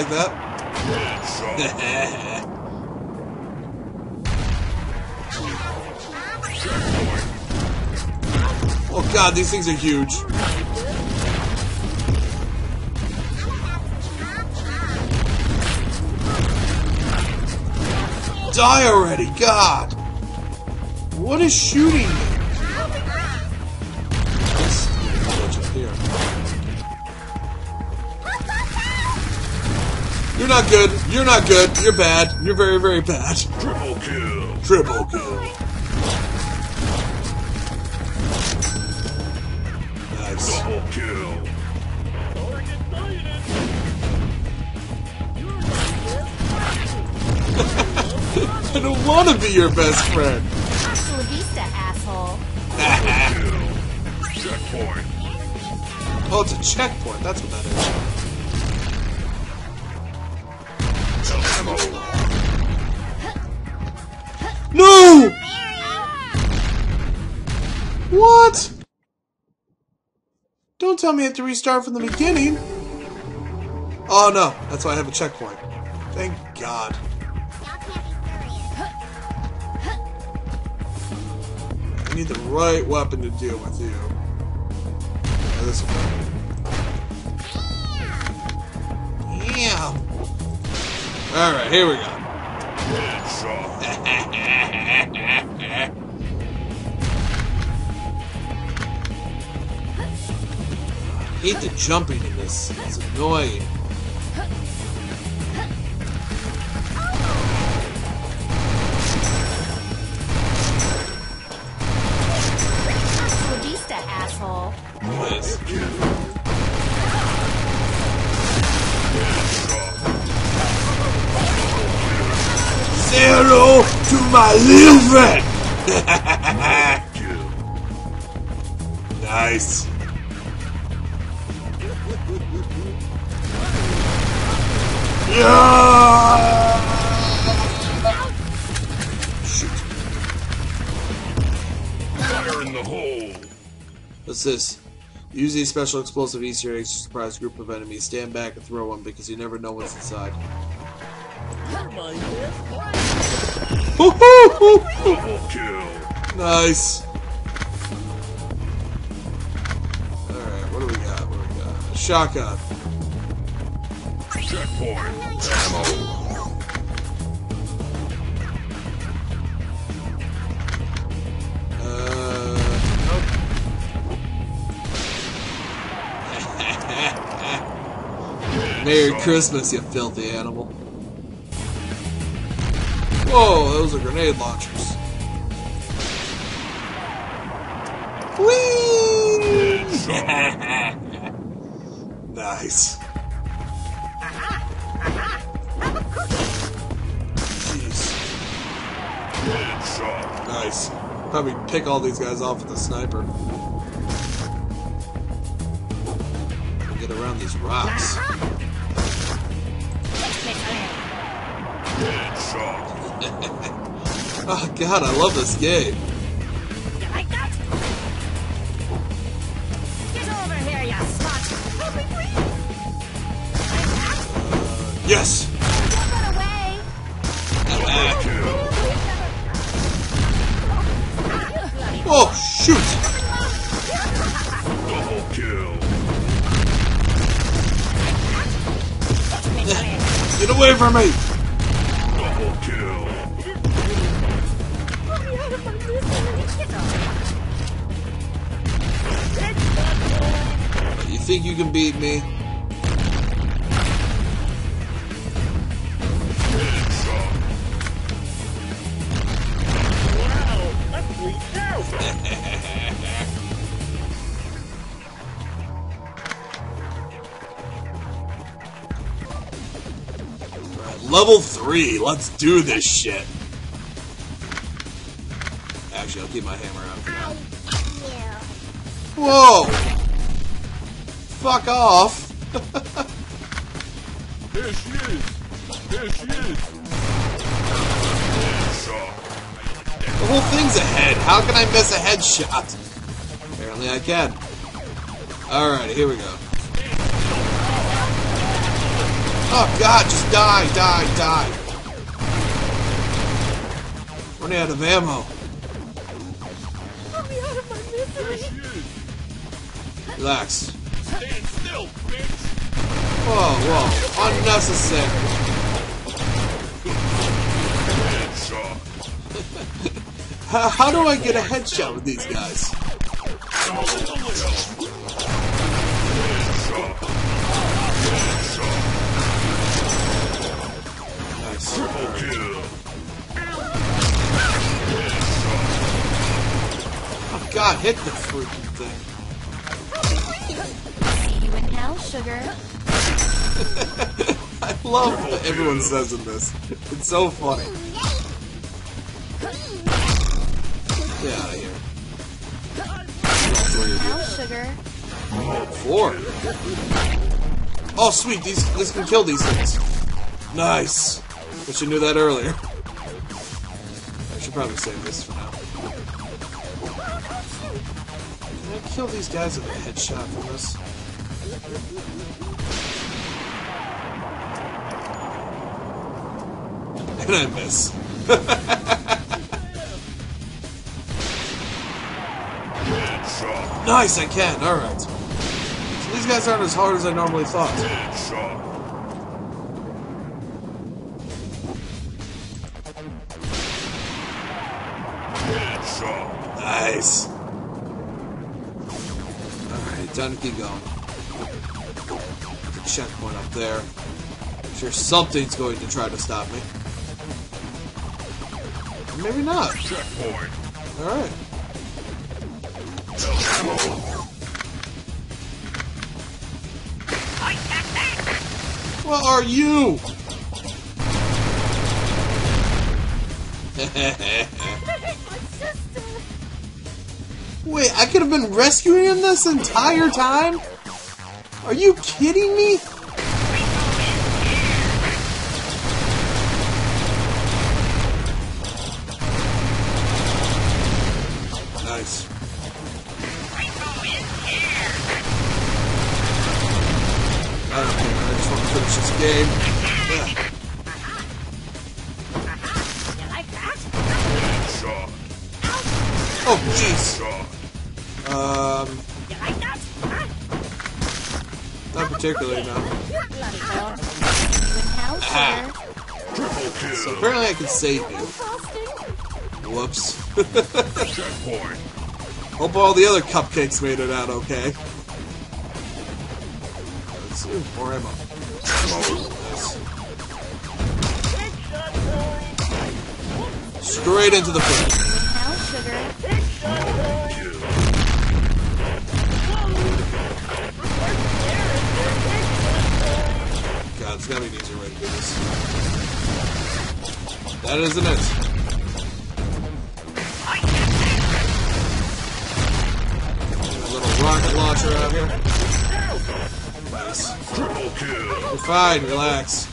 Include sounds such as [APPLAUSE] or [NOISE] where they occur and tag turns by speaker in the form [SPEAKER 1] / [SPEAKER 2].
[SPEAKER 1] Like that. [LAUGHS] oh god, these things are huge. Die already, God! What is shooting me? You're not good. You're not good. You're bad. You're very, very bad.
[SPEAKER 2] Triple kill.
[SPEAKER 1] Triple kill. Nice.
[SPEAKER 2] Double kill. [LAUGHS]
[SPEAKER 1] I don't want to be your best friend.
[SPEAKER 3] Hasta la vista, asshole.
[SPEAKER 2] Checkpoint.
[SPEAKER 1] Oh, it's a checkpoint. That's what that
[SPEAKER 2] Ammo.
[SPEAKER 1] No! What? Don't tell me I have to restart from the beginning. Oh no, that's why I have a checkpoint. Thank God. I need the right weapon to deal with you. Yeah, this one. Yeah. Alright, here we go. I hate the jumping in this. It's annoying. My little friend. Nice. Yeah! Shoot.
[SPEAKER 2] Fire in the hole.
[SPEAKER 1] What's this? Use these special explosive Easter eggs to surprise a group of enemies. Stand back and throw one because you never know what's inside.
[SPEAKER 2] Double kill.
[SPEAKER 1] Nice. Alright, what do we got? What do we got? Shotgun.
[SPEAKER 2] Checkpoint. Ammo.
[SPEAKER 1] Uh, Merry Christmas, you filthy animal. Whoa, those are grenade launchers. Whee! [LAUGHS] nice. Jeez.
[SPEAKER 2] Headshot.
[SPEAKER 1] Nice. Probably pick all these guys off with a sniper. Get around these rocks.
[SPEAKER 2] Headshot.
[SPEAKER 1] Oh god, I love this game.
[SPEAKER 3] You like that? Get over here, you slut! Help me, please!
[SPEAKER 1] Yes!
[SPEAKER 3] Run away!
[SPEAKER 2] Kill.
[SPEAKER 1] Oh, shoot!
[SPEAKER 2] Double kill.
[SPEAKER 1] Get away from me! Think you can beat me? [LAUGHS] Level 3, let's do this shit. Actually, I'll keep my hammer out. Whoa! Fuck off!
[SPEAKER 2] There she is. There she is. Headshot.
[SPEAKER 1] The whole thing's ahead. How can I miss a headshot? Apparently I can. Alright, here we go. Oh god, just die, die, die. Running out of ammo.
[SPEAKER 3] Let me out of my
[SPEAKER 2] There
[SPEAKER 3] misery.
[SPEAKER 2] she is.
[SPEAKER 1] Relax.
[SPEAKER 2] Stand still, bitch.
[SPEAKER 1] Whoa, whoa. Unnecessary.
[SPEAKER 2] Headshot. [LAUGHS]
[SPEAKER 1] How, how do I get a headshot with these guys?
[SPEAKER 2] Double kill. Headshot. Headshot.
[SPEAKER 1] Nice.
[SPEAKER 2] Triple kill.
[SPEAKER 1] Oh god, hit the freaking thing.
[SPEAKER 3] See you in hell, sugar. [LAUGHS]
[SPEAKER 1] I love what everyone says in this. It's so funny. Get out of here.
[SPEAKER 3] Hell, sugar.
[SPEAKER 1] Oh, four. Oh, sweet. These this can kill these things. Nice. Wish I knew that earlier. I should probably save this for now. Kill these guys with a headshot from this? And [LAUGHS] I miss. [LAUGHS] Nice, I can. Alright. So these guys aren't as hard as I normally thought. Nice. To keep going. Checkpoint up there. I'm sure something's going to try to stop me. Maybe not.
[SPEAKER 2] Checkpoint.
[SPEAKER 1] Alright. What are you? [LAUGHS] Wait, I could have been rescuing him this entire time? Are you kidding me? Nice. I don't care. I just want to finish this game.
[SPEAKER 3] Sugar.
[SPEAKER 2] Triple
[SPEAKER 1] So apparently I can save you. Whoops. [LAUGHS] Hope all the other cupcakes made it out okay. Let's see. More ammo. Straight into the front. God, there's gotta be an easier way to do this. That isn't it. A little rocket launcher out here. Nice.
[SPEAKER 2] Triple kill.
[SPEAKER 1] You're fine, relax.